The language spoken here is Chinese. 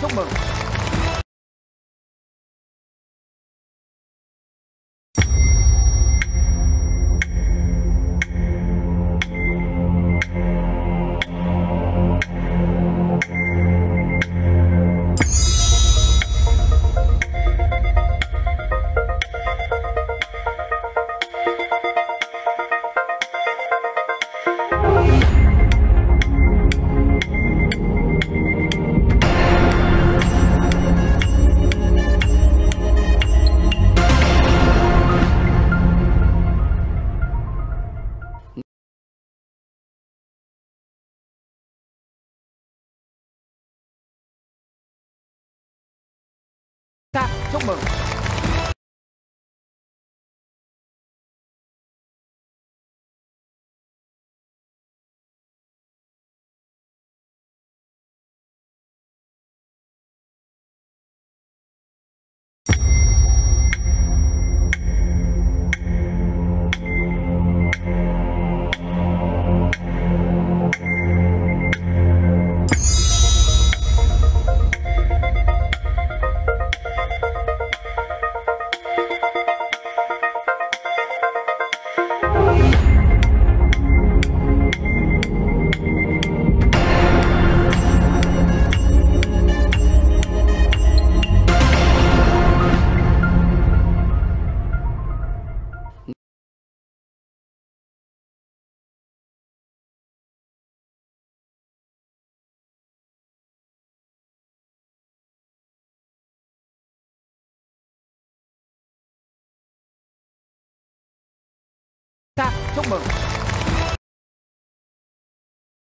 这么猛这么猛 chúc mừng.